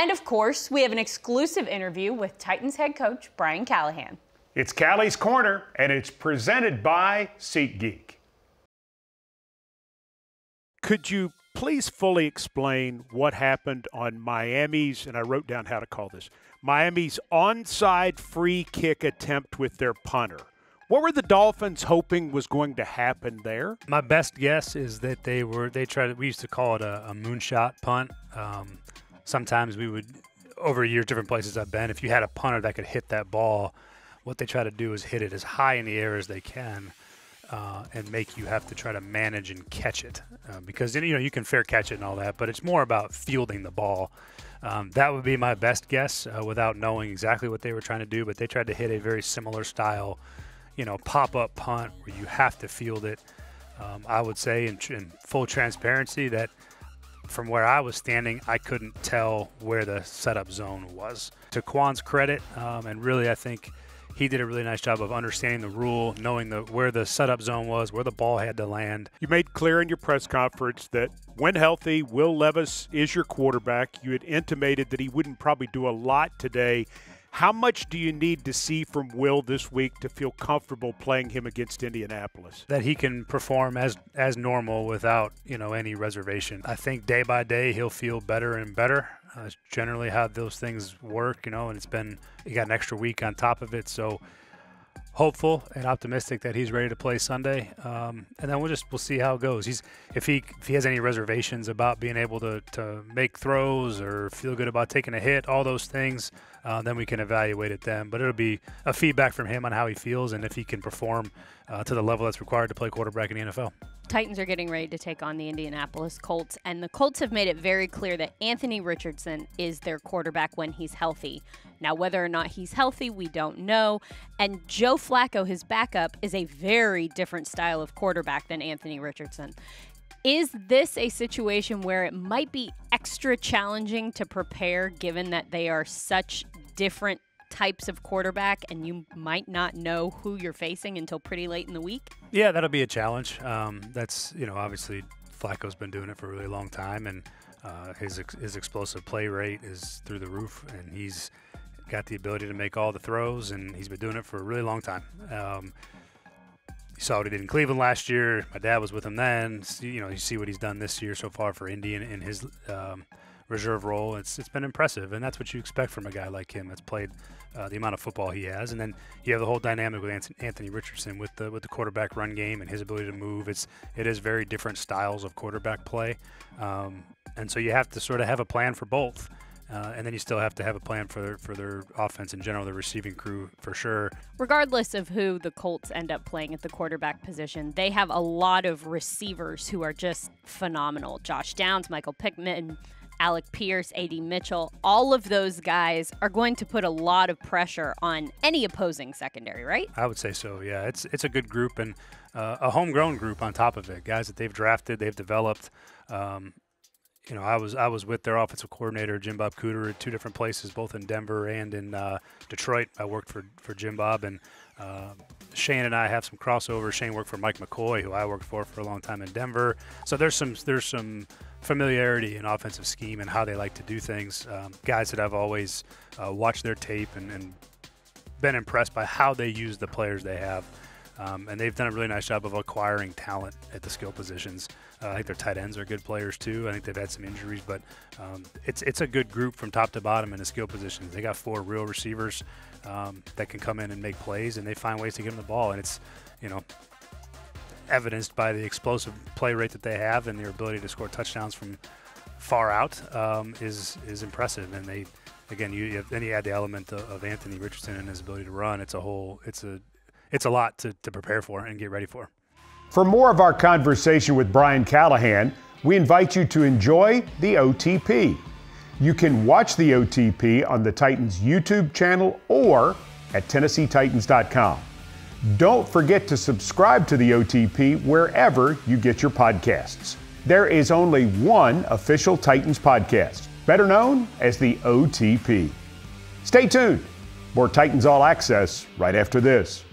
And of course, we have an exclusive interview with Titans head coach Brian Callahan. It's Cally's Corner, and it's presented by SeatGeek. Could you please fully explain what happened on Miami's, and I wrote down how to call this Miami's onside free kick attempt with their punter? What were the Dolphins hoping was going to happen there? My best guess is that they were they tried. We used to call it a, a moonshot punt. Um, sometimes we would, over years, different places I've been, if you had a punter that could hit that ball, what they try to do is hit it as high in the air as they can. Uh, and make you have to try to manage and catch it uh, because you know you can fair catch it and all that, but it's more about fielding the ball. Um, that would be my best guess uh, without knowing exactly what they were trying to do, but they tried to hit a very similar style, you know, pop-up punt where you have to field it. Um, I would say in, in full transparency that from where I was standing, I couldn't tell where the setup zone was. To Quan's credit, um, and really I think he did a really nice job of understanding the rule, knowing the where the setup zone was, where the ball had to land. You made clear in your press conference that when healthy, Will Levis is your quarterback. You had intimated that he wouldn't probably do a lot today. How much do you need to see from Will this week to feel comfortable playing him against Indianapolis? That he can perform as as normal without you know any reservation. I think day by day he'll feel better and better. Uh, generally how those things work, you know, and it's been you got an extra week on top of it, so hopeful and optimistic that he's ready to play Sunday. Um, and then we'll just we'll see how it goes. He's if he if he has any reservations about being able to to make throws or feel good about taking a hit, all those things, uh, then we can evaluate it then. But it'll be a feedback from him on how he feels and if he can perform uh, to the level that's required to play quarterback in the NFL. Titans are getting ready to take on the Indianapolis Colts, and the Colts have made it very clear that Anthony Richardson is their quarterback when he's healthy. Now, whether or not he's healthy, we don't know. And Joe Flacco, his backup, is a very different style of quarterback than Anthony Richardson. Is this a situation where it might be extra challenging to prepare given that they are such different types of quarterback and you might not know who you're facing until pretty late in the week? Yeah, that'll be a challenge. Um, that's, you know, obviously Flacco's been doing it for a really long time and uh, his, his explosive play rate is through the roof and he's got the ability to make all the throws and he's been doing it for a really long time. Um, you saw what he did in Cleveland last year. My dad was with him then. So, you know, you see what he's done this year so far for Indy in, in his um, reserve role. It's it's been impressive, and that's what you expect from a guy like him that's played uh, the amount of football he has. And then you have the whole dynamic with Anthony Richardson with the with the quarterback run game and his ability to move. It's it is very different styles of quarterback play, um, and so you have to sort of have a plan for both. Uh, and then you still have to have a plan for their, for their offense in general, the receiving crew for sure. Regardless of who the Colts end up playing at the quarterback position, they have a lot of receivers who are just phenomenal. Josh Downs, Michael Pittman, Alec Pierce, AD Mitchell, all of those guys are going to put a lot of pressure on any opposing secondary, right? I would say so. Yeah, it's it's a good group and uh, a homegrown group on top of it. Guys that they've drafted, they've developed. Um, you know, I was I was with their offensive coordinator Jim Bob Cooter at two different places, both in Denver and in uh, Detroit. I worked for for Jim Bob, and uh, Shane and I have some crossover. Shane worked for Mike McCoy, who I worked for for a long time in Denver. So there's some there's some familiarity in offensive scheme and how they like to do things. Um, guys that I've always uh, watched their tape and, and, been impressed by how they use the players they have. Um, and they've done a really nice job of acquiring talent at the skill positions. Uh, I think their tight ends are good players too. I think they've had some injuries, but um, it's it's a good group from top to bottom in the skill positions. They got four real receivers um, that can come in and make plays, and they find ways to get them the ball. And it's you know evidenced by the explosive play rate that they have and their ability to score touchdowns from far out um, is is impressive. And they, again, you, have, then you add the element of, of, Anthony Richardson and his ability to run. It's a whole, it's a, it's a lot to, to prepare for and get ready for. For more of our conversation with Brian Callahan, we invite you to enjoy the OTP. You can watch the OTP on the Titans YouTube channel or at TennesseeTitans.com. Don't forget to subscribe to the OTP wherever you get your podcasts. There is only one official Titans podcast, better known as the OTP. Stay tuned. More Titans All Access right after this.